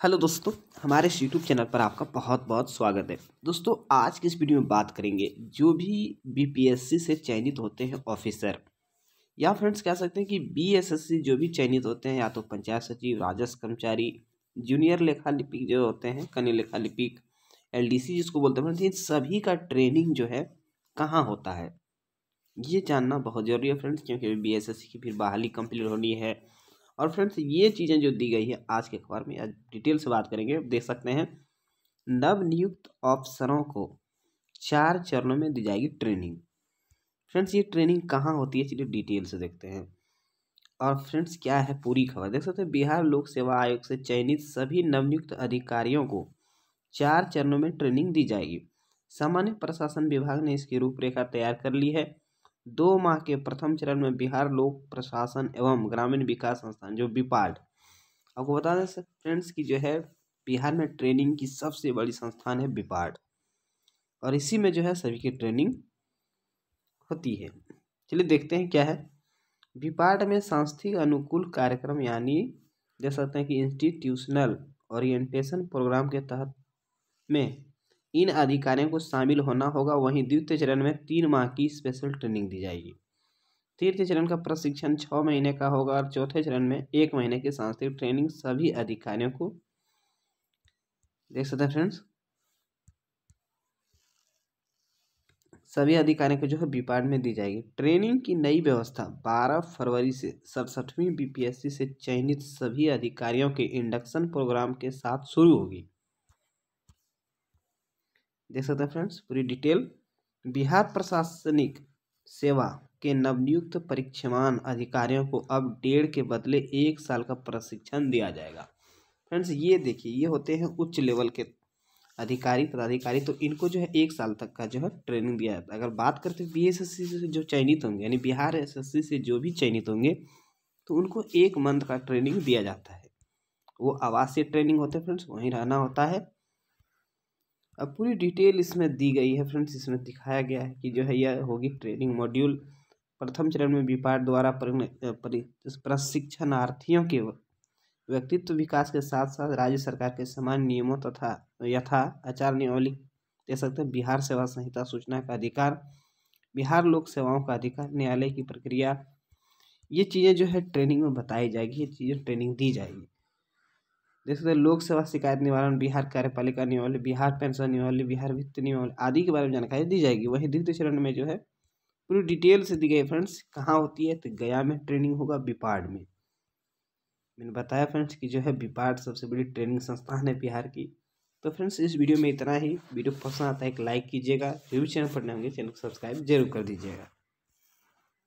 Hello दोस्तों, हमारे इस यूट्यूब चैनल पर आपका बहुत बहुत स्वागत है। दोस्तों, आज की इस वीडियो में बात करेंगे जो भी बीपीएससी से चयनित होते हैं ऑफिसर या फ्रेंड्स कह सकते हैं कि बीएसएससी जो भी चयनित होते हैं, या तो पंचायत सचिव, राजस्व कर्मचारी जूनियर लेखा लिपिक जो होते हैं, कन्या लेखा लिपिक एलडीसी जिसको बोलते हैं इन सभी का ट्रेनिंग जो है, कहाँ होता है? ये जानना बहुत ज़रूरी है फ्रेंड्स क्योंकि बी की फिर बहाली कंप्लीट होनी है। और फ्रेंड्स, ये चीज़ें जो दी गई है आज के अखबार में आज डिटेल से बात करेंगे देख सकते हैं। नवनियुक्त अफसरों को चार चरणों में दी जाएगी ट्रेनिंग। फ्रेंड्स, ये ट्रेनिंग कहाँ होती है, चलिए डिटेल से देखते हैं। और फ्रेंड्स, क्या है पूरी खबर? देख सकते हैं, बिहार लोक सेवा आयोग से चयनित सभी नवनियुक्त अधिकारियों को चार चरणों में ट्रेनिंग दी जाएगी। सामान्य प्रशासन विभाग ने इसकी रूपरेखा तैयार कर ली है। दो माह के प्रथम चरण में बिहार लोक प्रशासन एवं ग्रामीण विकास संस्थान, जो बिपाड आपको बता दें फ्रेंड्स, की जो है, बिहार में ट्रेनिंग की सबसे बड़ी संस्थान है बिपाड और इसी में जो है, सभी की ट्रेनिंग होती है। चलिए देखते हैं क्या है। बिपाड में सांस्थिक अनुकूल कार्यक्रम, यानी देख सकते हैं कि इंस्टीट्यूशनल ओरिएंटेशन प्रोग्राम के तहत में इन अधिकारियों को शामिल होना होगा। वहीं द्वितीय चरण में तीन माह की स्पेशल ट्रेनिंग दी जाएगी। तृतीय चरण का प्रशिक्षण छः महीने का होगा और चौथे चरण में एक महीने की सांस्कृतिक ट्रेनिंग सभी अधिकारियों को। देख सकते हैं फ्रेंड्स सभी अधिकारियों को जो है बीपाड में दी जाएगी। ट्रेनिंग की नई व्यवस्था 12 फरवरी से सड़सठवीं बीपीएससी से चयनित सभी अधिकारियों के इंडक्शन प्रोग्राम के साथ शुरू होगी। देख सकते हैं फ्रेंड्स पूरी डिटेल बिहार प्रशासनिक सेवा के नवनियुक्त परीक्षमान अधिकारियों को अब डेढ़ के बदले एक साल का प्रशिक्षण दिया जाएगा। फ्रेंड्स ये देखिए, ये होते हैं उच्च लेवल के अधिकारी, पदाधिकारी तो इनको जो है एक साल तक का जो है ट्रेनिंग दिया जाता है। अगर बात करते हैं बी से जो चयनित होंगे, यानी बिहार एसएससी से जो भी चयनित होंगे तो उनको एक मंथ का ट्रेनिंग दिया जाता है। वो आवासीय ट्रेनिंग होते हैं फ्रेंड्स वहीं रहना होता है। अब पूरी डिटेल इसमें दी गई है फ्रेंड्स, इसमें दिखाया गया है कि जो है यह होगी ट्रेनिंग मॉड्यूल प्रथम चरण में विपाट द्वारा प्रशिक्षणार्थियों के व्यक्तित्व विकास के साथ साथ राज्य सरकार के समान नियमों तथा यथा आचार नियमावली दे सकते हैं। बिहार सेवा संहिता सूचना का अधिकार, बिहार लोक सेवाओं का अधिकार, न्यायालय की प्रक्रिया, ये चीज़ें जो है ट्रेनिंग में बताई जाएगी, ये चीज़ें ट्रेनिंग दी जाएगी। देख सकते हैं लोक सेवा शिकायत निवारण, बिहार कार्यपालिका नियमावली बिहार पेंशन नियमावली बिहार वित्त नियमावली आदि के बारे में जानकारी दी जाएगी। वही द्वितीय चरण में जो है, पूरी डिटेल से दी गई फ्रेंड्स, कहाँ होती है तो गया में ट्रेनिंग होगा बिपाड में। मैंने बताया फ्रेंड्स कि जो है बिपाड सबसे बड़ी ट्रेनिंग संस्थान है बिहार की। तो फ्रेंड्स, इस वीडियो में इतना ही। वीडियो पसंद आता है एक लाइक कीजिएगा, जो भी चैनल पर नए होंगे, चैनल को सब्सक्राइब ज़रूर कर दीजिएगा।